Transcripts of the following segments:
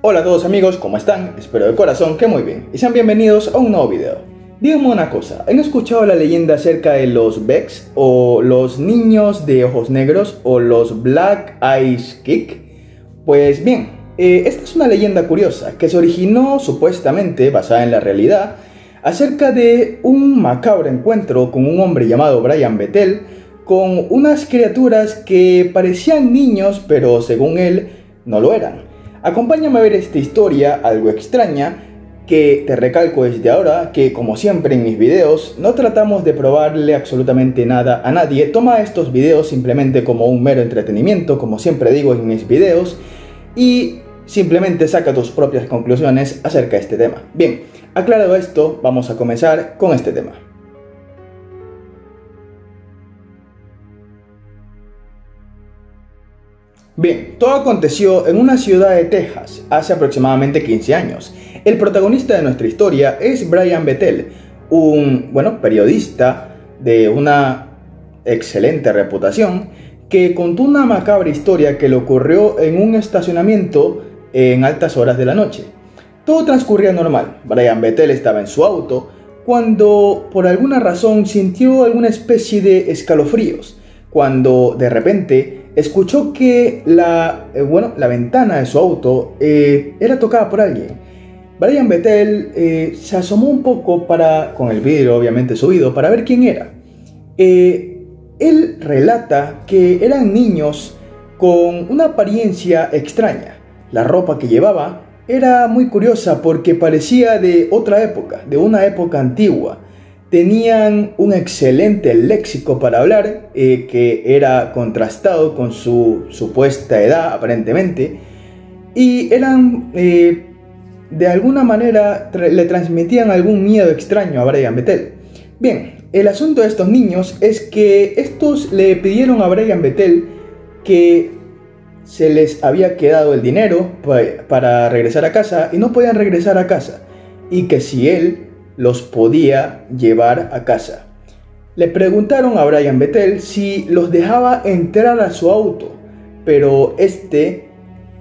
Hola a todos amigos, ¿cómo están? Espero de corazón que muy bien y sean bienvenidos a un nuevo video. Díganme una cosa, ¿han escuchado la leyenda acerca de los Becks o los niños de ojos negros o los Black Eyes Kick? Pues bien, eh, esta es una leyenda curiosa que se originó supuestamente basada en la realidad acerca de un macabro encuentro con un hombre llamado Brian Bethel con unas criaturas que parecían niños pero según él no lo eran. Acompáñame a ver esta historia algo extraña que te recalco desde ahora que como siempre en mis videos no tratamos de probarle absolutamente nada a nadie, toma estos videos simplemente como un mero entretenimiento, como siempre digo en mis videos, y simplemente saca tus propias conclusiones acerca de este tema. Bien, aclarado esto, vamos a comenzar con este tema. Bien, todo aconteció en una ciudad de Texas hace aproximadamente 15 años. El protagonista de nuestra historia es Brian Bethel, un, bueno, periodista de una excelente reputación que contó una macabra historia que le ocurrió en un estacionamiento en altas horas de la noche. Todo transcurría normal. Brian Bethel estaba en su auto cuando por alguna razón sintió alguna especie de escalofríos, cuando de repente escuchó que la, eh, bueno, la ventana de su auto eh, era tocada por alguien. Brian Bethel eh, se asomó un poco para, con el vidrio obviamente subido, para ver quién era. él relata que eran niños con una apariencia extraña. La ropa que llevaba era muy curiosa porque parecía de otra época, de una época antigua tenían un excelente léxico para hablar, eh, que era contrastado con su supuesta edad aparentemente, y eran, eh, de alguna manera, le transmitían algún miedo extraño a Brian Bethel. Bien, el asunto de estos niños es que estos le pidieron a Brian Bethel que se les había quedado el dinero para regresar a casa y no podían regresar a casa, y que si él los podía llevar a casa. Le preguntaron a Brian Bethel si los dejaba entrar a su auto, pero este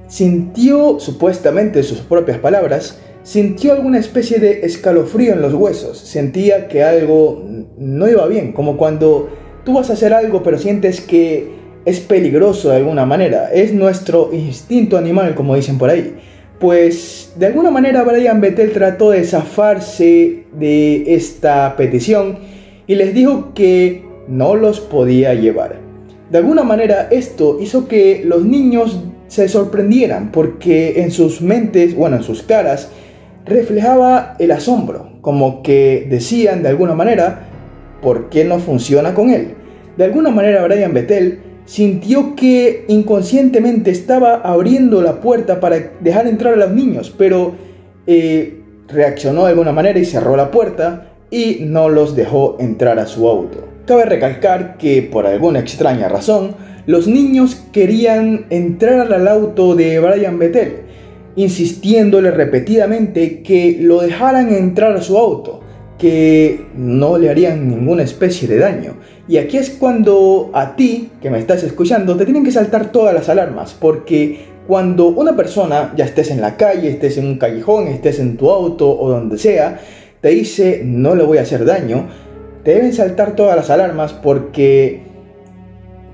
sintió, supuestamente sus propias palabras, sintió alguna especie de escalofrío en los huesos, sentía que algo no iba bien, como cuando tú vas a hacer algo pero sientes que es peligroso de alguna manera, es nuestro instinto animal como dicen por ahí. Pues de alguna manera Brian Bethel trató de zafarse de esta petición y les dijo que no los podía llevar. De alguna manera esto hizo que los niños se sorprendieran porque en sus mentes, bueno, en sus caras, reflejaba el asombro, como que decían de alguna manera, ¿por qué no funciona con él? De alguna manera Brian Bethel sintió que inconscientemente estaba abriendo la puerta para dejar entrar a los niños, pero eh, reaccionó de alguna manera y cerró la puerta y no los dejó entrar a su auto. Cabe recalcar que por alguna extraña razón, los niños querían entrar al auto de Brian Bethel, insistiéndole repetidamente que lo dejaran entrar a su auto, que no le harían ninguna especie de daño. Y aquí es cuando a ti, que me estás escuchando, te tienen que saltar todas las alarmas, porque cuando una persona, ya estés en la calle, estés en un callejón, estés en tu auto o donde sea, te dice no le voy a hacer daño, te deben saltar todas las alarmas porque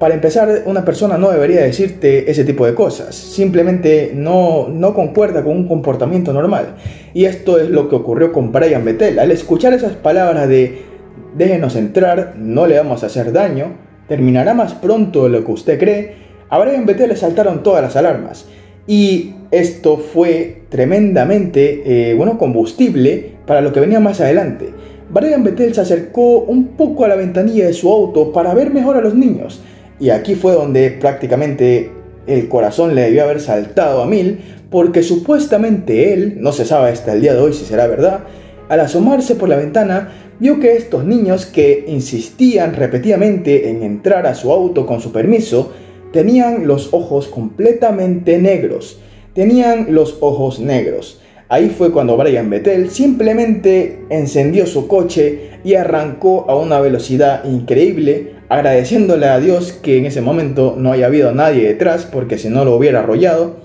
para empezar, una persona no debería decirte ese tipo de cosas. Simplemente no, no concuerda con un comportamiento normal. Y esto es lo que ocurrió con Brian Bethel. Al escuchar esas palabras de déjenos entrar, no le vamos a hacer daño, terminará más pronto de lo que usted cree, a Brian Bethel le saltaron todas las alarmas. Y esto fue tremendamente, eh, bueno, combustible para lo que venía más adelante. Brian Bethel se acercó un poco a la ventanilla de su auto para ver mejor a los niños y aquí fue donde prácticamente el corazón le debió haber saltado a mil, porque supuestamente él, no se sabe hasta el día de hoy si será verdad, al asomarse por la ventana, vio que estos niños que insistían repetidamente en entrar a su auto con su permiso, tenían los ojos completamente negros. Tenían los ojos negros. Ahí fue cuando Brian Bethel simplemente encendió su coche y arrancó a una velocidad increíble agradeciéndole a Dios que en ese momento no haya habido nadie detrás, porque si no lo hubiera arrollado,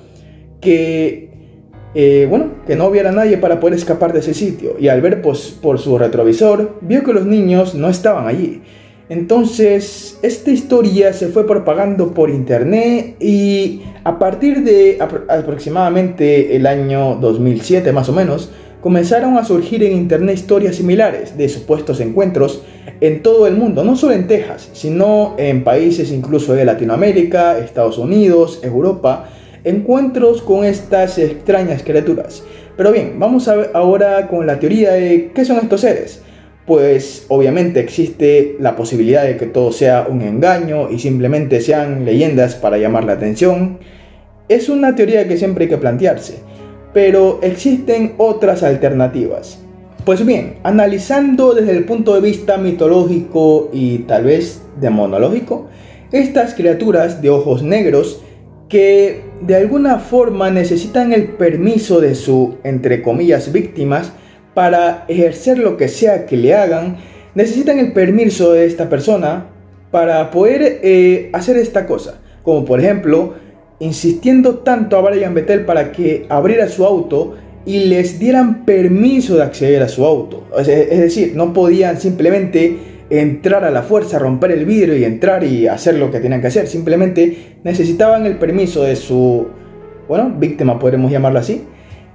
que eh, bueno, que no hubiera nadie para poder escapar de ese sitio. Y al ver pues, por su retrovisor, vio que los niños no estaban allí. Entonces, esta historia se fue propagando por internet y a partir de aproximadamente el año 2007 más o menos, comenzaron a surgir en internet historias similares de supuestos encuentros en todo el mundo, no solo en Texas, sino en países incluso de Latinoamérica, Estados Unidos, Europa, encuentros con estas extrañas criaturas. Pero bien, vamos a ver ahora con la teoría de qué son estos seres. Pues obviamente existe la posibilidad de que todo sea un engaño y simplemente sean leyendas para llamar la atención. Es una teoría que siempre hay que plantearse, pero existen otras alternativas. Pues bien, analizando desde el punto de vista mitológico y tal vez demonológico, estas criaturas de ojos negros que de alguna forma necesitan el permiso de su, entre comillas, víctimas para ejercer lo que sea que le hagan, necesitan el permiso de esta persona para poder eh, hacer esta cosa. Como por ejemplo, insistiendo tanto a Brian Bettel para que abriera su auto y les dieran permiso de acceder a su auto. Es decir, no podían simplemente entrar a la fuerza, romper el vidrio y entrar y hacer lo que tenían que hacer. Simplemente necesitaban el permiso de su, bueno, víctima, podremos llamarlo así.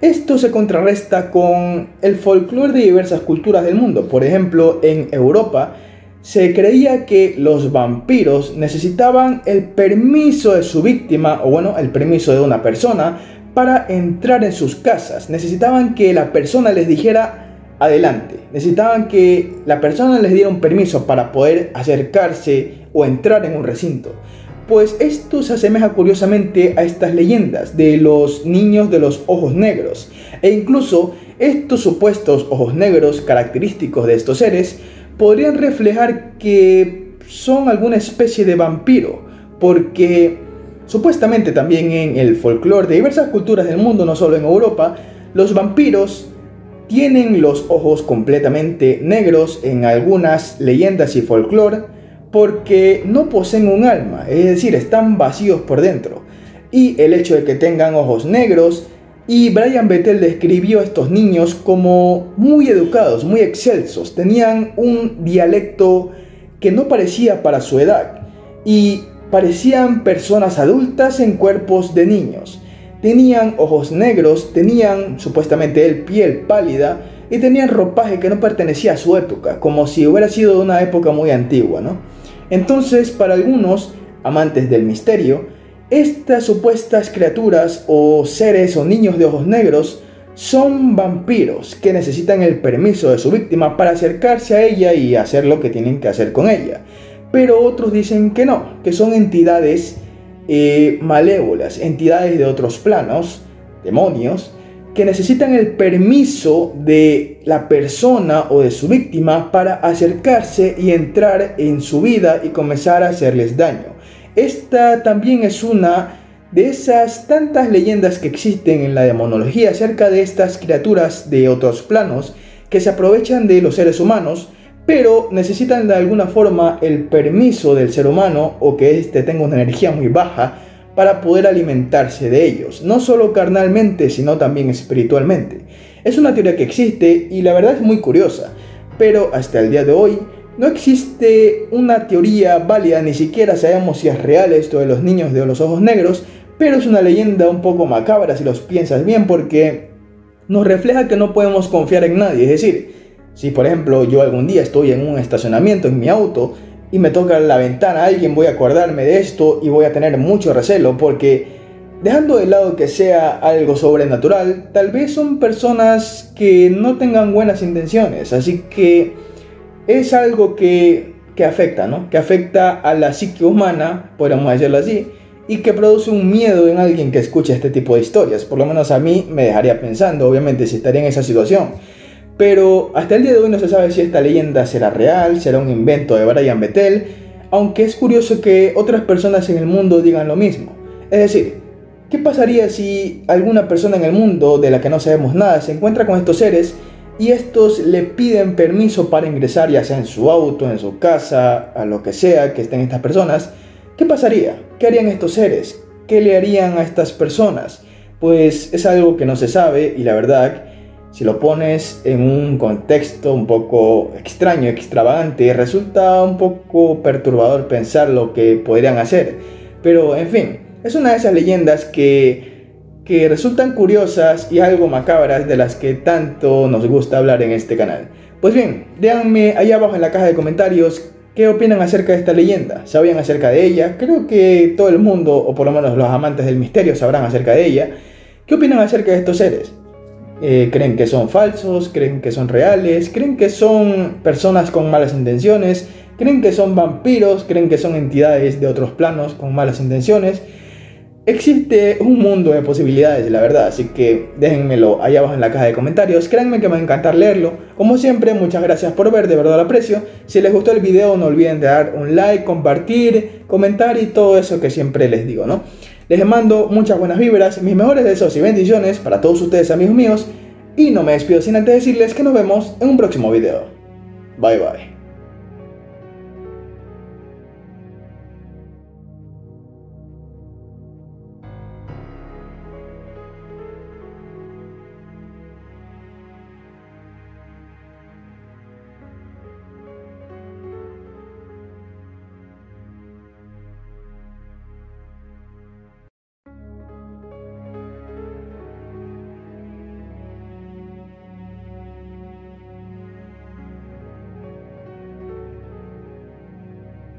Esto se contrarresta con el folclore de diversas culturas del mundo. Por ejemplo, en Europa se creía que los vampiros necesitaban el permiso de su víctima, o bueno, el permiso de una persona, para entrar en sus casas. Necesitaban que la persona les dijera adelante. Necesitaban que la persona les diera un permiso para poder acercarse o entrar en un recinto. Pues esto se asemeja curiosamente a estas leyendas de los niños de los ojos negros. E incluso estos supuestos ojos negros característicos de estos seres podrían reflejar que son alguna especie de vampiro. Porque supuestamente también en el folclore de diversas culturas del mundo, no solo en Europa, los vampiros tienen los ojos completamente negros en algunas leyendas y folclore porque no poseen un alma, es decir, están vacíos por dentro. Y el hecho de que tengan ojos negros, y Brian Bettel describió a estos niños como muy educados, muy excelsos, tenían un dialecto que no parecía para su edad y parecían personas adultas en cuerpos de niños. Tenían ojos negros, tenían supuestamente el piel pálida y tenían ropaje que no pertenecía a su época, como si hubiera sido de una época muy antigua, ¿no? Entonces, para algunos amantes del misterio, estas supuestas criaturas o seres o niños de ojos negros son vampiros que necesitan el permiso de su víctima para acercarse a ella y hacer lo que tienen que hacer con ella. Pero otros dicen que no, que son entidades malévolas, entidades de otros planos, demonios, que necesitan el permiso de la persona o de su víctima para acercarse y entrar en su vida y comenzar a hacerles daño. Esta también es una de esas tantas leyendas que existen en la demonología acerca de estas criaturas de otros planos que se aprovechan de los seres humanos pero necesitan de alguna forma el permiso del ser humano o que éste tenga una energía muy baja para poder alimentarse de ellos, no solo carnalmente, sino también espiritualmente. Es una teoría que existe y la verdad es muy curiosa, pero hasta el día de hoy no existe una teoría válida, ni siquiera sabemos si es real esto de los niños de los ojos negros, pero es una leyenda un poco macabra si los piensas bien porque nos refleja que no podemos confiar en nadie, es decir, si por ejemplo yo algún día estoy en un estacionamiento en mi auto y me toca la ventana alguien, voy a acordarme de esto y voy a tener mucho recelo porque dejando de lado que sea algo sobrenatural, tal vez son personas que no tengan buenas intenciones, así que es algo que, que afecta, ¿no? Que afecta a la psique humana, podríamos decirlo así, y que produce un miedo en alguien que escucha este tipo de historias. Por lo menos a mí me dejaría pensando, obviamente, si estaría en esa situación. Pero hasta el día de hoy no se sabe si esta leyenda será real, será un invento de Brian Bettel, aunque es curioso que otras personas en el mundo digan lo mismo. Es decir, ¿qué pasaría si alguna persona en el mundo de la que no sabemos nada se encuentra con estos seres y estos le piden permiso para ingresar ya sea en su auto, en su casa, a lo que sea que estén estas personas? ¿Qué pasaría? ¿Qué harían estos seres? ¿Qué le harían a estas personas? pues es algo que no se sabe y la verdad, si lo pones en un contexto un poco extraño, extravagante, resulta un poco perturbador pensar lo que podrían hacer. Pero en fin, es una de esas leyendas que, que resultan curiosas y algo macabras de las que tanto nos gusta hablar en este canal. Pues bien, déjenme ahí abajo en la caja de comentarios qué opinan acerca de esta leyenda. ¿Sabían acerca de ella? Creo que todo el mundo, o por lo menos los amantes del misterio, sabrán acerca de ella. ¿Qué opinan acerca de estos seres? Eh, ¿Creen que son falsos? ¿Creen que son reales? ¿Creen que son personas con malas intenciones? ¿Creen que son vampiros? ¿Creen que son entidades de otros planos con malas intenciones? Existe un mundo de posibilidades, la verdad, así que déjenmelo ahí abajo en la caja de comentarios. Créanme que me va a encantar leerlo. Como siempre, muchas gracias por ver, de verdad lo aprecio. Si les gustó el video, no olviden de dar un like, compartir, comentar y todo eso que siempre les digo, ¿no? Les mando muchas buenas vibras, mis mejores deseos y bendiciones para todos ustedes, amigos míos. Y no me despido sin antes decirles que nos vemos en un próximo video. Bye bye.